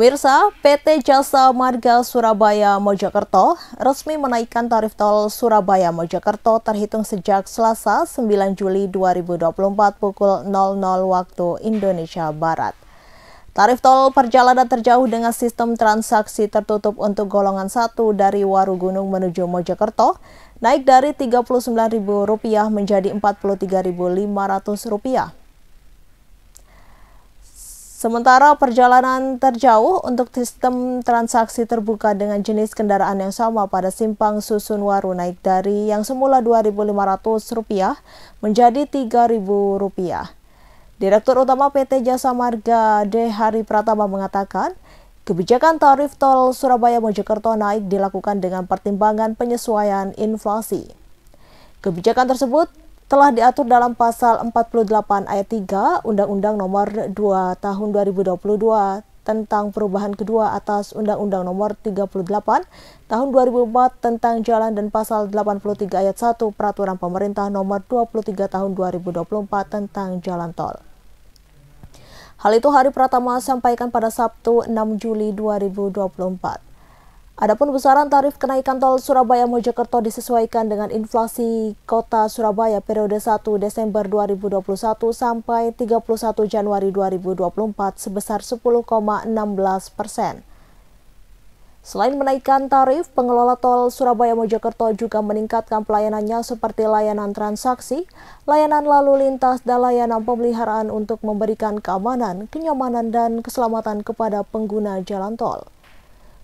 Pemirsa, PT Jasa Marga Surabaya Mojokerto resmi menaikkan tarif tol Surabaya Mojokerto terhitung sejak Selasa 9 Juli 2024 pukul 00 waktu Indonesia Barat. Tarif tol perjalanan terjauh dengan sistem transaksi tertutup untuk golongan 1 dari Warugunung menuju Mojokerto naik dari Rp39.000 menjadi Rp43.500. Sementara perjalanan terjauh untuk sistem transaksi terbuka dengan jenis kendaraan yang sama pada simpang Susun Waru naik dari yang semula Rp2.500 menjadi Rp3.000. Direktur Utama PT Jasa Marga D. Hari Pratama mengatakan, kebijakan tarif tol Surabaya Mojokerto naik dilakukan dengan pertimbangan penyesuaian inflasi. Kebijakan tersebut telah diatur dalam pasal 48 ayat 3 Undang-Undang Nomor 2 Tahun 2022 tentang perubahan kedua atas Undang-Undang Nomor 38 Tahun 2004 tentang jalan dan pasal 83 ayat 1 Peraturan Pemerintah Nomor 23 Tahun 2024 tentang jalan tol. Hal itu Hari Pratama sampaikan pada Sabtu 6 Juli 2024. Adapun besaran tarif kenaikan tol Surabaya Mojokerto disesuaikan dengan inflasi kota Surabaya periode 1 Desember 2021 sampai 31 Januari 2024 sebesar 10,16 persen. Selain menaikkan tarif, pengelola tol Surabaya Mojokerto juga meningkatkan pelayanannya seperti layanan transaksi, layanan lalu lintas, dan layanan pemeliharaan untuk memberikan keamanan, kenyamanan, dan keselamatan kepada pengguna jalan tol.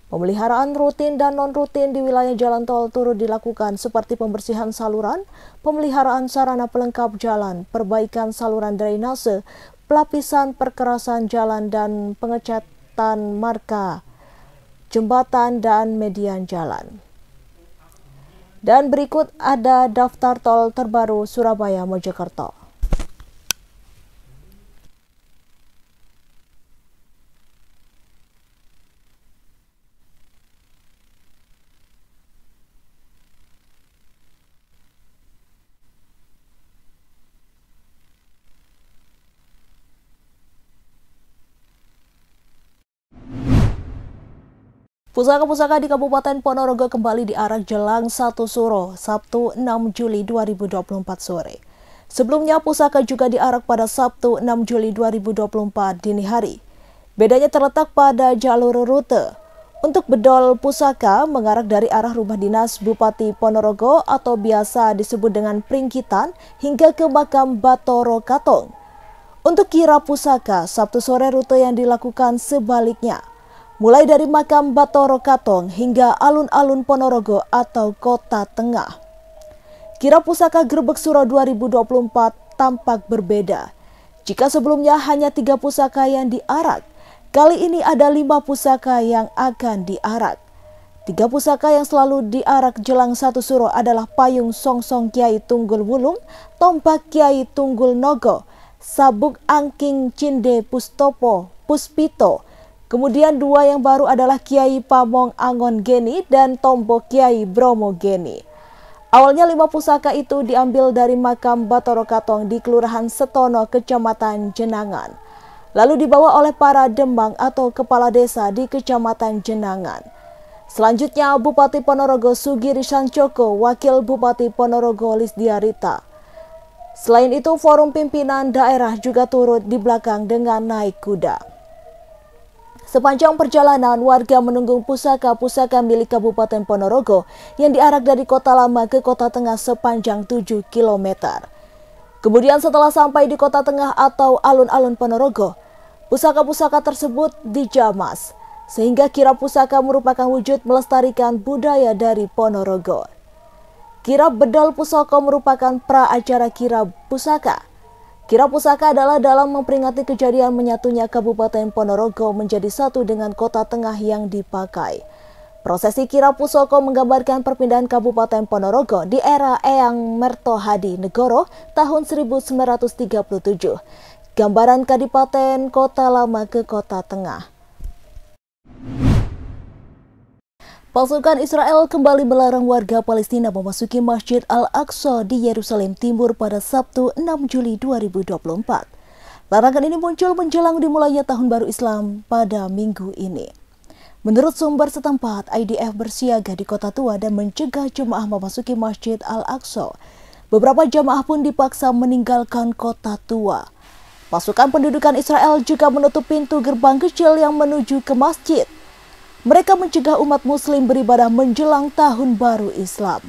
Pemeliharaan rutin dan non-rutin di wilayah jalan tol turut dilakukan seperti pembersihan saluran, pemeliharaan sarana pelengkap jalan, perbaikan saluran drainase, pelapisan perkerasan jalan dan pengecatan marka, jembatan dan median jalan. Dan berikut ada daftar tol terbaru Surabaya Mojokerto. Pusaka-pusaka di Kabupaten Ponorogo kembali diarak jelang satu suro, Sabtu 6 Juli 2024 sore. Sebelumnya pusaka juga diarak pada Sabtu 6 Juli 2024 dini hari. Bedanya terletak pada jalur rute. Untuk bedol pusaka mengarak dari arah rumah dinas Bupati Ponorogo atau biasa disebut dengan Pringkitan hingga ke makam Batoro Katong. Untuk kira pusaka, Sabtu sore rute yang dilakukan sebaliknya – mulai dari makam Batoro Katong hingga alun-alun Ponorogo atau Kota Tengah. Kira pusaka Gerbek Suro 2024 tampak berbeda. Jika sebelumnya hanya tiga pusaka yang diarak, kali ini ada lima pusaka yang akan diarak. Tiga pusaka yang selalu diarak jelang satu suro adalah payung songsong Kiai Tunggul Wulung, tombak Kiai Tunggul Nogo, sabuk angking Cinde Pustopo, Puspito, Kemudian dua yang baru adalah Kiai Pamong Angon Geni dan Tombo Kiai Bromo Geni. Awalnya lima pusaka itu diambil dari makam Batoro Katong di Kelurahan Setono, Kecamatan Jenangan. Lalu dibawa oleh para demang atau kepala desa di Kecamatan Jenangan. Selanjutnya Bupati Ponorogo Sugiri Sancoko, Wakil Bupati Ponorogo Lisdiarita. Selain itu, forum pimpinan daerah juga turut di belakang dengan naik kuda. Sepanjang perjalanan, warga menunggu pusaka-pusaka milik Kabupaten Ponorogo yang diarak dari kota lama ke kota tengah sepanjang 7 km. Kemudian setelah sampai di kota tengah atau alun-alun Ponorogo, pusaka-pusaka tersebut dijamas, sehingga kira pusaka merupakan wujud melestarikan budaya dari Ponorogo. Kirap bedol pusaka merupakan pra acara kirap pusaka Kira pusaka adalah dalam memperingati kejadian menyatunya Kabupaten Ponorogo menjadi satu dengan kota tengah yang dipakai. Prosesi kira pusoko menggambarkan perpindahan Kabupaten Ponorogo di era Eyang Merto Hadi Negoro tahun 1937. Gambaran Kadipaten Kota Lama ke Kota Tengah. Pasukan Israel kembali melarang warga Palestina memasuki Masjid Al-Aqsa di Yerusalem Timur pada Sabtu 6 Juli 2024. Larangan ini muncul menjelang dimulainya tahun baru Islam pada minggu ini. Menurut sumber setempat, IDF bersiaga di kota tua dan mencegah jemaah memasuki Masjid Al-Aqsa. Beberapa jemaah pun dipaksa meninggalkan kota tua. Pasukan pendudukan Israel juga menutup pintu gerbang kecil yang menuju ke masjid. Mereka mencegah umat muslim beribadah menjelang tahun baru Islam.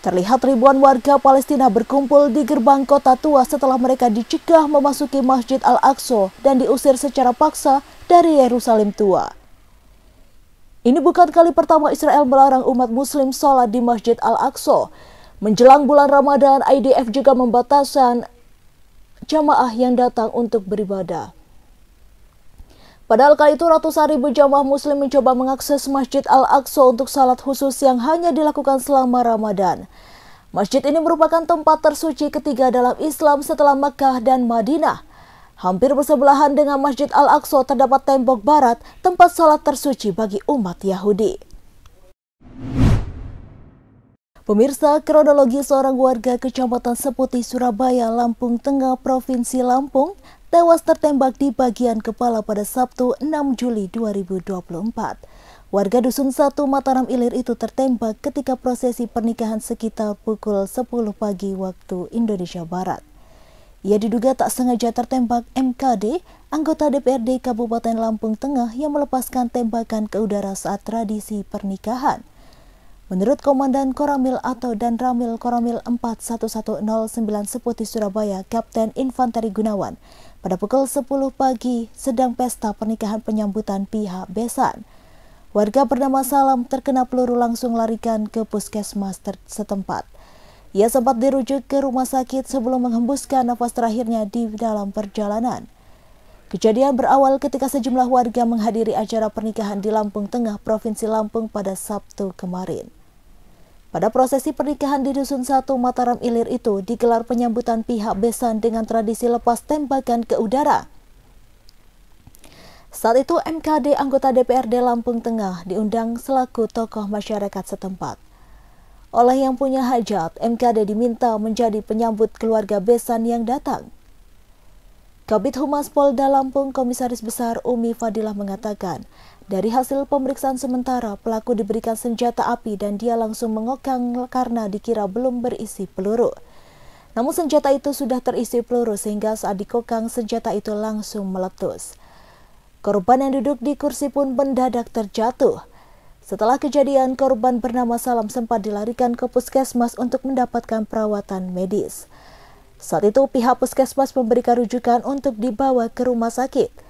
Terlihat ribuan warga Palestina berkumpul di gerbang kota tua setelah mereka dicegah memasuki Masjid Al-Aqsa dan diusir secara paksa dari Yerusalem tua. Ini bukan kali pertama Israel melarang umat muslim sholat di Masjid Al-Aqsa. Menjelang bulan Ramadan, IDF juga membatasan jamaah yang datang untuk beribadah. Padahal kali itu ratusan ribu jamaah muslim mencoba mengakses Masjid Al-Aqsa untuk salat khusus yang hanya dilakukan selama Ramadan. Masjid ini merupakan tempat tersuci ketiga dalam Islam setelah Mekah dan Madinah. Hampir bersebelahan dengan Masjid Al-Aqsa terdapat tembok barat, tempat salat tersuci bagi umat Yahudi. Pemirsa, kronologi seorang warga Kecamatan Seputi, Surabaya, Lampung Tengah, Provinsi Lampung, tewas tertembak di bagian kepala pada Sabtu 6 Juli 2024. Warga Dusun 1 Mataram Ilir itu tertembak ketika prosesi pernikahan sekitar pukul 10 pagi waktu Indonesia Barat. Ia diduga tak sengaja tertembak MKD, anggota DPRD Kabupaten Lampung Tengah yang melepaskan tembakan ke udara saat tradisi pernikahan. Menurut Komandan Koramil atau dan Ramil Koramil 41109 Seputi Surabaya, Kapten Infanteri Gunawan, pada pukul 10 pagi sedang pesta pernikahan penyambutan pihak besan. Warga bernama Salam terkena peluru langsung larikan ke puskesmas setempat. Ia sempat dirujuk ke rumah sakit sebelum menghembuskan nafas terakhirnya di dalam perjalanan. Kejadian berawal ketika sejumlah warga menghadiri acara pernikahan di Lampung Tengah, Provinsi Lampung pada Sabtu kemarin. Pada prosesi pernikahan di Dusun 1 Mataram Ilir itu digelar penyambutan pihak besan dengan tradisi lepas tembakan ke udara. Saat itu MKD anggota DPRD Lampung Tengah diundang selaku tokoh masyarakat setempat. Oleh yang punya hajat, MKD diminta menjadi penyambut keluarga besan yang datang. Kabit Humas Polda Lampung Komisaris Besar Umi Fadilah mengatakan, dari hasil pemeriksaan sementara, pelaku diberikan senjata api dan dia langsung mengokang karena dikira belum berisi peluru. Namun senjata itu sudah terisi peluru sehingga saat dikokang senjata itu langsung meletus. Korban yang duduk di kursi pun mendadak terjatuh. Setelah kejadian, korban bernama Salam sempat dilarikan ke puskesmas untuk mendapatkan perawatan medis. Saat itu pihak puskesmas memberikan rujukan untuk dibawa ke rumah sakit.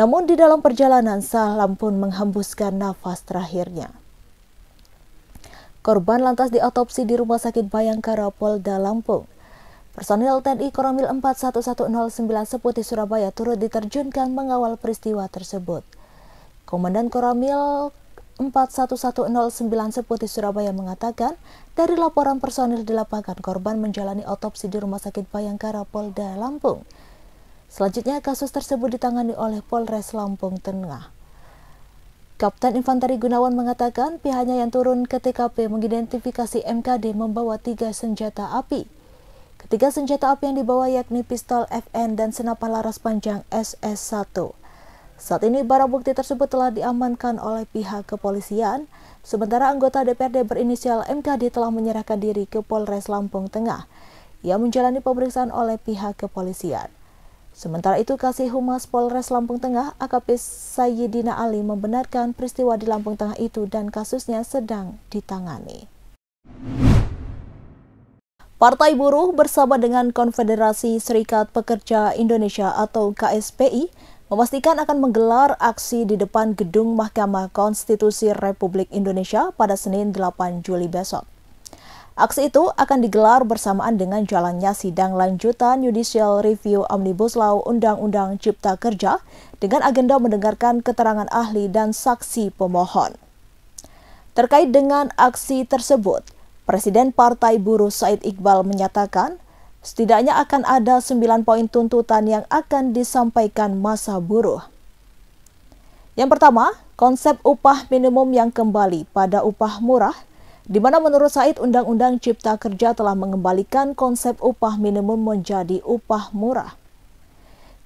Namun di dalam perjalanan, Salam pun menghembuskan nafas terakhirnya. Korban lantas diotopsi di Rumah Sakit Bayangkara Polda Lampung. Personil TNI Koramil 41109 Seputi Surabaya turut diterjunkan mengawal peristiwa tersebut. Komandan Koramil 41109 Seputi Surabaya mengatakan, dari laporan personil di lapangan korban menjalani otopsi di Rumah Sakit Bayangkara Polda Lampung. Selanjutnya kasus tersebut ditangani oleh Polres Lampung Tengah. Kapten Infanteri Gunawan mengatakan pihaknya yang turun ke TKP mengidentifikasi MKD membawa tiga senjata api. Ketiga senjata api yang dibawa yakni pistol FN dan senapan laras panjang SS1. Saat ini barang bukti tersebut telah diamankan oleh pihak kepolisian, sementara anggota DPRD berinisial MKD telah menyerahkan diri ke Polres Lampung Tengah. Ia menjalani pemeriksaan oleh pihak kepolisian. Sementara itu, Kasih Humas Polres Lampung Tengah, AKP Sayyidina Ali membenarkan peristiwa di Lampung Tengah itu dan kasusnya sedang ditangani. Partai Buruh bersama dengan Konfederasi Serikat Pekerja Indonesia atau KSPI memastikan akan menggelar aksi di depan gedung Mahkamah Konstitusi Republik Indonesia pada Senin 8 Juli besok. Aksi itu akan digelar bersamaan dengan jalannya sidang lanjutan Judicial Review Omnibus Law Undang-Undang Cipta Kerja dengan agenda mendengarkan keterangan ahli dan saksi pemohon. Terkait dengan aksi tersebut, Presiden Partai Buruh Said Iqbal menyatakan Setidaknya akan ada 9 poin tuntutan yang akan disampaikan masa buruh. Yang pertama, konsep upah minimum yang kembali pada upah murah, di mana menurut Said Undang-Undang Cipta Kerja telah mengembalikan konsep upah minimum menjadi upah murah.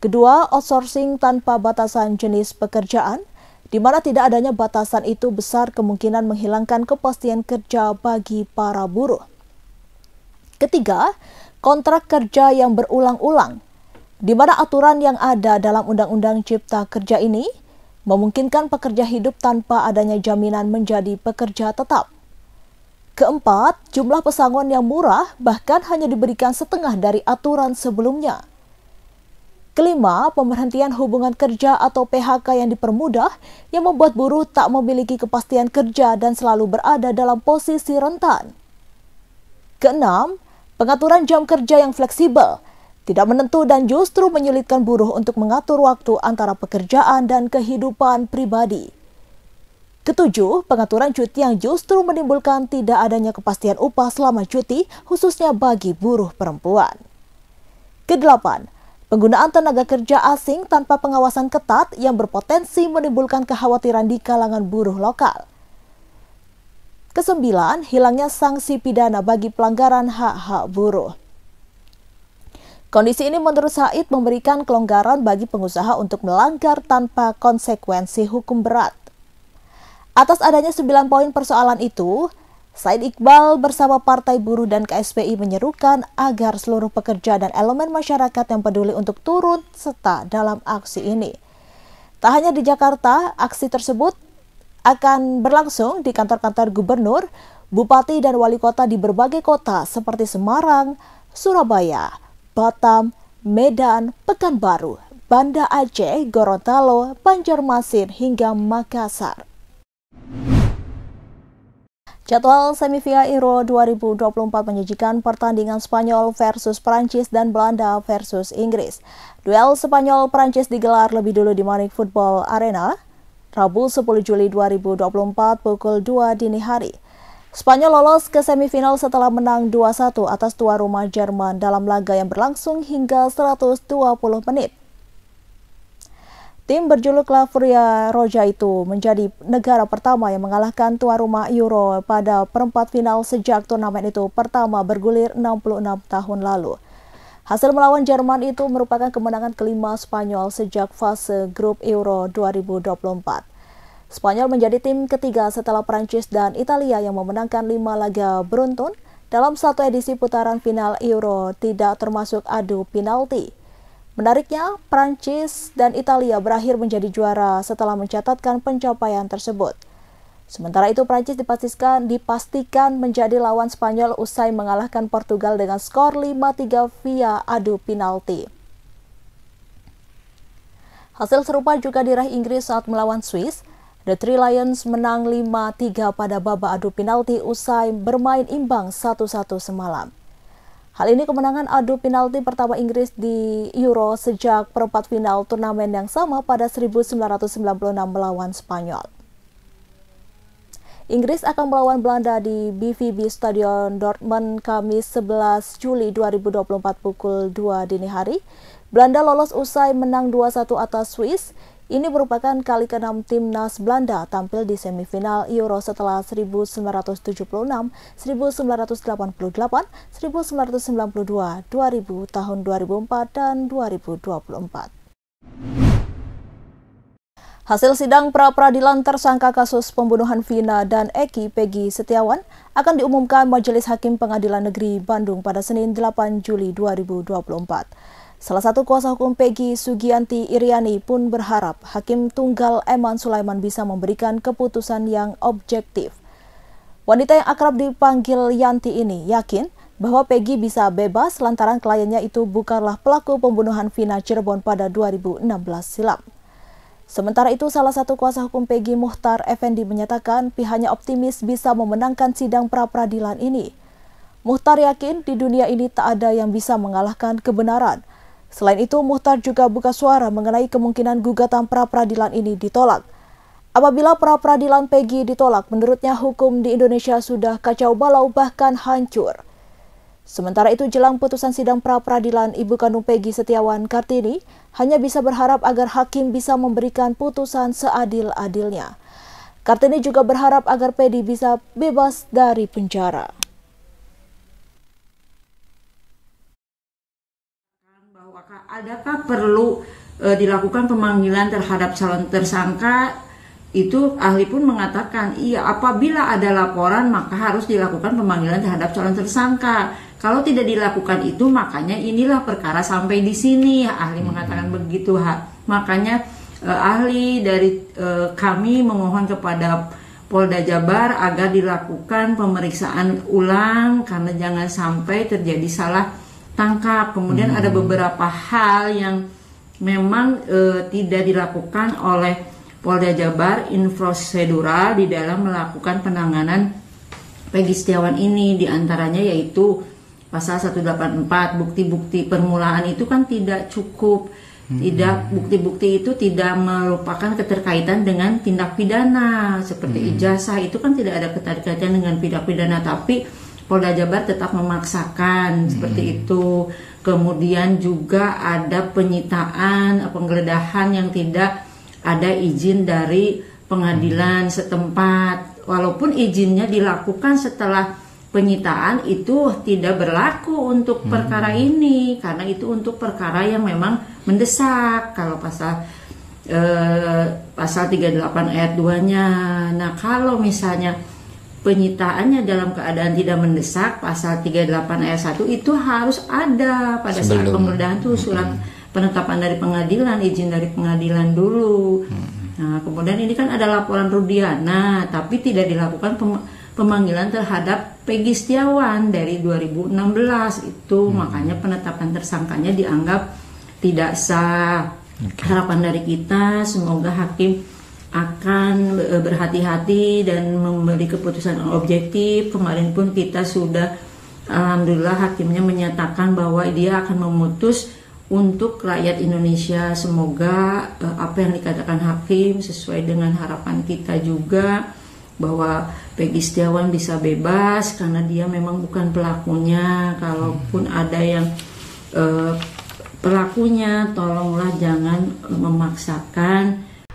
Kedua, outsourcing tanpa batasan jenis pekerjaan, di mana tidak adanya batasan itu besar kemungkinan menghilangkan kepastian kerja bagi para buruh. Ketiga, kontrak kerja yang berulang-ulang, di mana aturan yang ada dalam Undang-Undang Cipta Kerja ini memungkinkan pekerja hidup tanpa adanya jaminan menjadi pekerja tetap. Keempat, jumlah pesangon yang murah bahkan hanya diberikan setengah dari aturan sebelumnya. Kelima, pemberhentian hubungan kerja atau PHK yang dipermudah yang membuat buruh tak memiliki kepastian kerja dan selalu berada dalam posisi rentan. Keenam, pengaturan jam kerja yang fleksibel, tidak menentu dan justru menyulitkan buruh untuk mengatur waktu antara pekerjaan dan kehidupan pribadi. Ketujuh, pengaturan cuti yang justru menimbulkan tidak adanya kepastian upah selama cuti, khususnya bagi buruh perempuan. Kedelapan, Penggunaan tenaga kerja asing tanpa pengawasan ketat yang berpotensi menimbulkan kekhawatiran di kalangan buruh lokal. Kesembilan, hilangnya sanksi pidana bagi pelanggaran hak-hak buruh. Kondisi ini menurut Said memberikan kelonggaran bagi pengusaha untuk melanggar tanpa konsekuensi hukum berat. Atas adanya sembilan poin persoalan itu, Said Iqbal bersama Partai Buruh dan KSPI menyerukan agar seluruh pekerja dan elemen masyarakat yang peduli untuk turun serta dalam aksi ini. Tak hanya di Jakarta, aksi tersebut akan berlangsung di kantor-kantor gubernur, bupati, dan wali kota di berbagai kota seperti Semarang, Surabaya, Batam, Medan, Pekanbaru, Banda Aceh, Gorontalo, Banjarmasin, hingga Makassar. Jadwal semifinal Euro 2024 menyajikan pertandingan Spanyol versus Prancis dan Belanda versus Inggris. Duel Spanyol-Prancis digelar lebih dulu di Munich Football Arena, Rabu 10 Juli 2024 pukul 2 dini hari. Spanyol lolos ke semifinal setelah menang 2-1 atas tuan rumah Jerman dalam laga yang berlangsung hingga 120 menit. Tim berjuluk La Furia Roja itu menjadi negara pertama yang mengalahkan tuan rumah Euro pada perempat final sejak turnamen itu pertama bergulir 66 tahun lalu. Hasil melawan Jerman itu merupakan kemenangan kelima Spanyol sejak fase grup Euro 2024. Spanyol menjadi tim ketiga setelah Prancis dan Italia yang memenangkan lima laga beruntun dalam satu edisi putaran final Euro tidak termasuk adu penalti. Menariknya, Prancis dan Italia berakhir menjadi juara setelah mencatatkan pencapaian tersebut. Sementara itu, Prancis dipastikan, dipastikan menjadi lawan Spanyol usai mengalahkan Portugal dengan skor 5-3 via adu penalti. Hasil serupa juga diraih Inggris saat melawan Swiss. The Three Lions menang 5-3 pada babak adu penalti usai bermain imbang 1-1 semalam. Hal ini kemenangan adu penalti pertama Inggris di Euro sejak perempat final turnamen yang sama pada 1996 melawan Spanyol. Inggris akan melawan Belanda di BVB Stadion Dortmund Kamis 11 Juli 2024 pukul 2 dini hari. Belanda lolos usai menang 2-1 atas Swiss ini merupakan kali ke-6 timnas Belanda tampil di semifinal Euro setelah 1976, 1988, 1992, 2000, tahun 2004, dan 2024. Hasil sidang pra-peradilan tersangka kasus pembunuhan Vina dan Eki Pegi Setiawan akan diumumkan Majelis Hakim Pengadilan Negeri Bandung pada Senin 8 Juli 2024. Salah satu kuasa hukum Peggy Sugianti Iriani pun berharap Hakim Tunggal Eman Sulaiman bisa memberikan keputusan yang objektif. Wanita yang akrab dipanggil Yanti ini yakin bahwa Peggy bisa bebas lantaran kliennya itu bukanlah pelaku pembunuhan Vina Cirebon pada 2016 silam. Sementara itu, salah satu kuasa hukum Peggy Muhtar Effendi menyatakan pihaknya optimis bisa memenangkan sidang pra-peradilan ini. Muhtar yakin di dunia ini tak ada yang bisa mengalahkan kebenaran – Selain itu, Muhtar juga buka suara mengenai kemungkinan gugatan pra-peradilan ini ditolak. Apabila pra-peradilan Peggy ditolak, menurutnya hukum di Indonesia sudah kacau balau bahkan hancur. Sementara itu, jelang putusan sidang pra-peradilan Ibu kandung Peggy Setiawan Kartini hanya bisa berharap agar hakim bisa memberikan putusan seadil-adilnya. Kartini juga berharap agar Peggy bisa bebas dari penjara. Adakah perlu e, dilakukan pemanggilan terhadap calon tersangka? Itu ahli pun mengatakan, iya apabila ada laporan maka harus dilakukan pemanggilan terhadap calon tersangka. Kalau tidak dilakukan itu makanya inilah perkara sampai di sini. Ahli mengatakan begitu, ha. Makanya e, ahli dari e, kami memohon kepada Polda Jabar agar dilakukan pemeriksaan ulang karena jangan sampai terjadi salah tangkap. Kemudian hmm. ada beberapa hal yang memang e, tidak dilakukan oleh Polda Jabar infrastruktural di dalam melakukan penanganan Pegi Setiawan ini di antaranya yaitu pasal 184 bukti-bukti permulaan itu kan tidak cukup tidak bukti-bukti itu tidak merupakan keterkaitan dengan tindak pidana seperti hmm. ijazah itu kan tidak ada keterkaitan dengan tindak pidana tapi Polda Jabar tetap memaksakan hmm. seperti itu kemudian juga ada penyitaan penggeledahan yang tidak ada izin dari pengadilan hmm. setempat walaupun izinnya dilakukan setelah penyitaan itu tidak berlaku untuk hmm. perkara ini karena itu untuk perkara yang memang mendesak kalau pasal eh, pasal 38 ayat 2-nya. Nah, kalau misalnya penyitaannya dalam keadaan tidak mendesak pasal 38 ayat 1 itu harus ada pada Sebelum. saat penggeledahan itu surat hmm. penetapan dari pengadilan, izin dari pengadilan dulu. Hmm. Nah, kemudian ini kan ada laporan Rudiana tapi tidak dilakukan pemanggilan terhadap Peggy Setiawan dari 2016 itu hmm. makanya penetapan tersangkanya dianggap tidak sah. Okay. Harapan dari kita semoga hakim akan e, berhati-hati dan memberi keputusan objektif. Kemarin pun kita sudah alhamdulillah hakimnya menyatakan bahwa dia akan memutus untuk rakyat Indonesia. Semoga uh, apa yang dikatakan hakim sesuai dengan harapan kita juga bahwa Peggy Setiawan bisa bebas karena dia memang bukan pelakunya. Kalaupun ada yang uh, pelakunya, tolonglah jangan memaksakan.